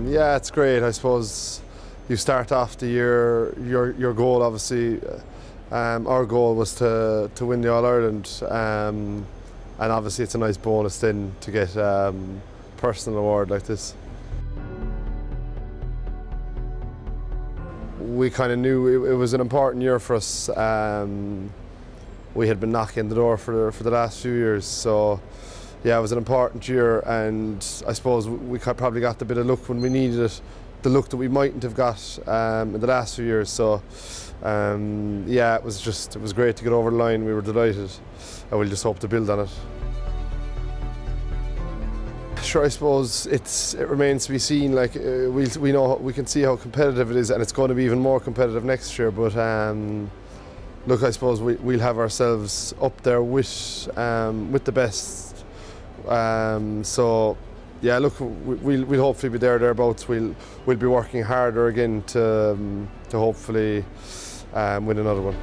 Yeah, it's great. I suppose you start off the year. Your your goal, obviously, um, our goal was to to win the All Ireland, um, and obviously it's a nice bonus then to get um, personal award like this. We kind of knew it, it, was an important year for us. Um, we had been knocking the door for for the last few years, so yeah, it was an important year, and I suppose we probably got the bit of luck when we needed it, the luck that we mightn't have got um, in the last few years. So, um, yeah, it was just it was great to get over the line. We were delighted, and we'll just hope to build on it. Sure, I suppose it's it remains to be seen. Like uh, we we know we can see how competitive it is, and it's going to be even more competitive next year. But um, look, I suppose we, we'll have ourselves up there with um, with the best um, so yeah, look, we'll, we'll hopefully be there thereabouts. We'll we'll be working harder again to um, to hopefully um, win another one.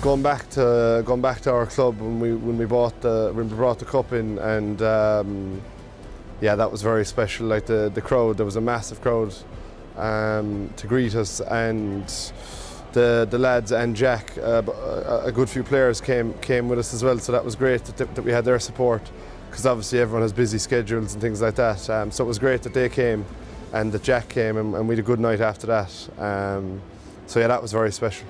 Going back to going back to our club when we when we bought the when we brought the cup in and um, yeah, that was very special. Like the the crowd, there was a massive crowd um, to greet us and the the lads and Jack, uh, a good few players came came with us as well. So that was great that, that we had their support because obviously everyone has busy schedules and things like that. Um, so it was great that they came and that Jack came and, and we had a good night after that. Um, so yeah, that was very special.